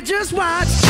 just watch.